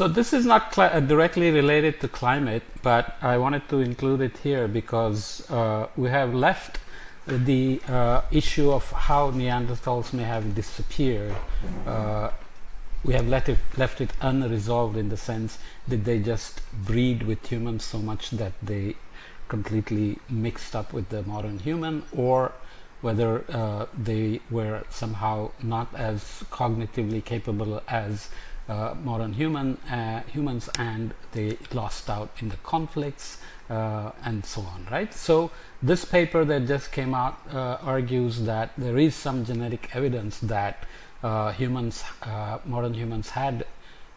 So this is not uh, directly related to climate, but I wanted to include it here because uh, we have left the uh, issue of how Neanderthals may have disappeared. Uh, we have let it, left it unresolved in the sense that they just breed with humans so much that they completely mixed up with the modern human, or whether uh, they were somehow not as cognitively capable as uh, modern human uh, humans and they lost out in the conflicts uh, and so on right so this paper that just came out uh, argues that there is some genetic evidence that uh, humans modern humans had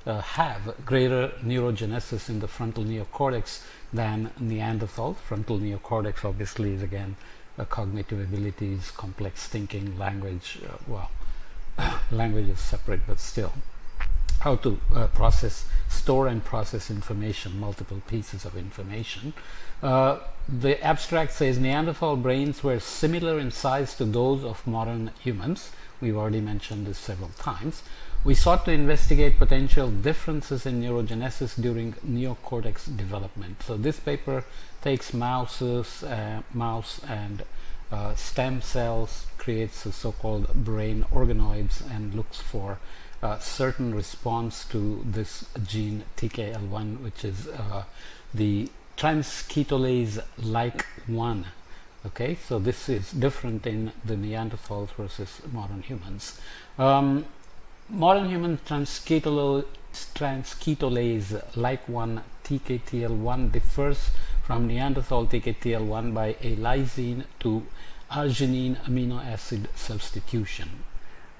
have greater neurogenesis in the frontal neocortex than Neanderthals. Frontal neocortex obviously is again cognitive abilities, complex thinking, language. well, language is separate, but still how to uh, process, store and process information, multiple pieces of information. Uh, the abstract says Neanderthal brains were similar in size to those of modern humans. We've already mentioned this several times. We sought to investigate potential differences in neurogenesis during neocortex development. So this paper takes mouses, uh, mouse and uh, stem cells, creates so-called brain organoids, and looks for certain response to this gene TKL1, which is uh, the transketolase like one. Okay, so this is different in the Neanderthals versus modern humans. Um, modern human transketolase, transketolase like one TKTL1 differs from Neanderthal TKTL1 by a lysine to arginine amino acid substitution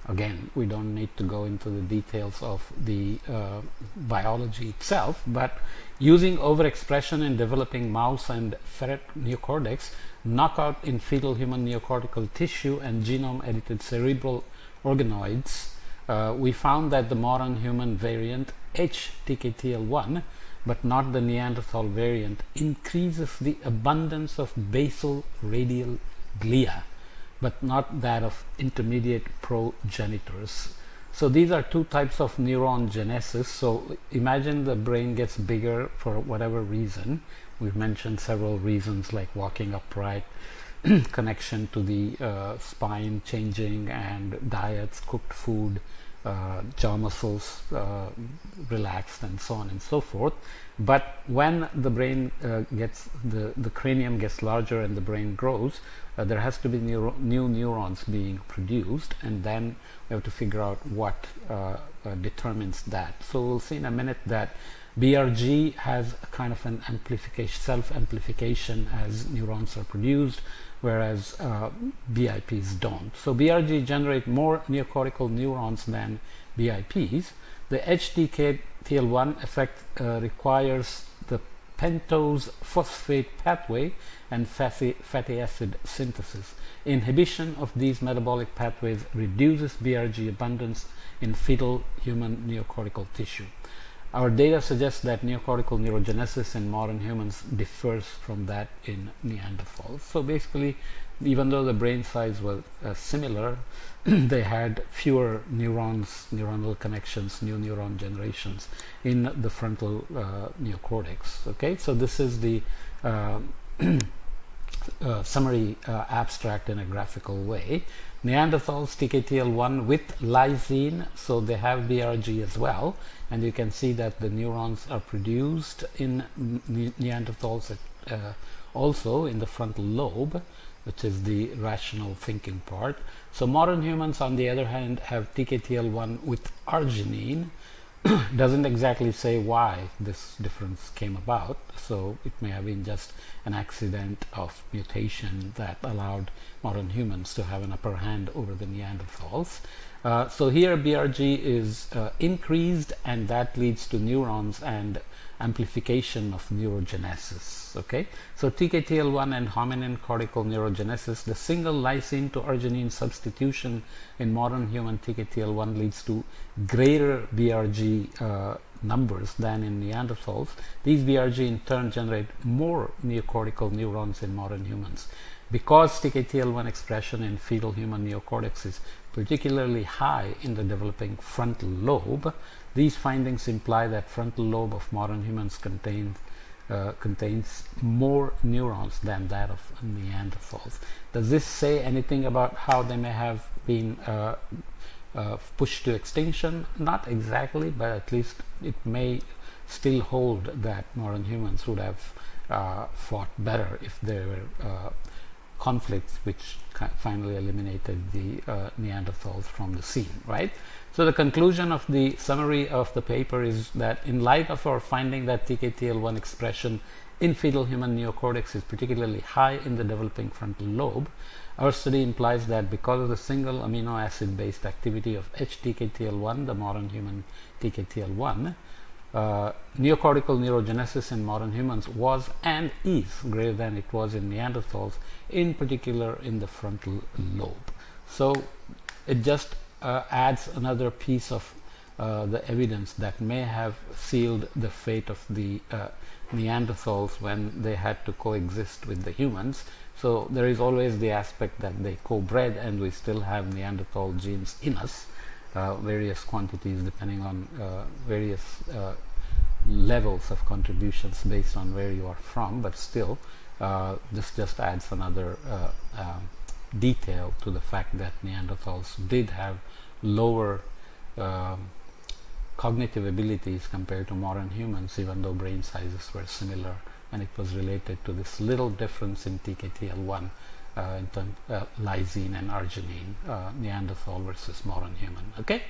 again we don't need to go into the details of the uh, biology itself but using overexpression in developing mouse and ferret neocortex knockout in fetal human neocortical tissue and genome edited cerebral organoids uh, we found that the modern human variant HTKTL1 but not the Neanderthal variant increases the abundance of basal radial glia but not that of intermediate progenitors. So these are two types of neuron genesis. So imagine the brain gets bigger for whatever reason. We've mentioned several reasons like walking upright, connection to the uh, spine changing, and diets, cooked food, uh, jaw muscles uh, relaxed, and so on and so forth. But when the brain uh, gets the the cranium gets larger and the brain grows, uh, there has to be neuro new neurons being produced and then we have to figure out what uh, uh, determines that. So we'll see in a minute that BRG has a kind of an amplification, self-amplification as neurons are produced, whereas uh, BIPs don't. So BRG generate more neocortical neurons than BIPs. The HTK-TL1 effect uh, requires the pentose phosphate pathway and fatty, fatty acid synthesis. Inhibition of these metabolic pathways reduces BRG abundance in fetal human neocortical tissue. Our data suggests that neocortical neurogenesis in modern humans differs from that in Neanderthals. So basically, even though the brain size was uh, similar, they had fewer neurons, neuronal connections, new neuron generations in the frontal uh, neocortex. Okay, so this is the uh, uh, summary uh, abstract in a graphical way. Neanderthals TKTL1 with lysine, so they have BRG as well, and you can see that the neurons are produced in Neanderthals uh, also in the frontal lobe, which is the rational thinking part. So modern humans, on the other hand, have TKTL1 with arginine, doesn't exactly say why this difference came about. So it may have been just an accident of mutation that allowed modern humans to have an upper hand over the Neanderthals. Uh, so here BRG is uh, increased and that leads to neurons and amplification of neurogenesis. Okay, so TKTL1 and hominin cortical neurogenesis, the single lysine to arginine substitution in modern human TKTL1 leads to greater BRG uh, numbers than in Neanderthals. These BRG in turn generate more neocortical neurons in modern humans. Because TKTL1 expression in fetal human neocortex is particularly high in the developing frontal lobe, These findings imply that frontal lobe of modern humans contains uh, contains more neurons than that of Neanderthals. Does this say anything about how they may have been uh, uh, pushed to extinction? Not exactly, but at least it may still hold that modern humans would have uh, fought better if there were uh, conflicts which finally eliminated the uh, Neanderthals from the scene, right? So the conclusion of the summary of the paper is that in light of our finding that TKTL1 expression in fetal human neocortex is particularly high in the developing frontal lobe, our study implies that because of the single amino acid based activity of HTKTL1, the modern human TKTL1, uh, neocortical neurogenesis in modern humans was and is greater than it was in Neanderthals, in particular in the frontal lobe. So it just uh, adds another piece of uh, the evidence that may have sealed the fate of the uh, Neanderthals when they had to coexist with the humans. So there is always the aspect that they co-bred and we still have Neanderthal genes in us, uh, various quantities depending on uh, various uh, levels of contributions based on where you are from, but still this just adds another um, detail to the fact that Neanderthals did have lower um, cognitive abilities compared to modern humans, even though brain sizes were similar, and it was related to this little difference in TKTL1 uh, in uh, lysine and arginine, uh, Neanderthal versus modern human. Okay.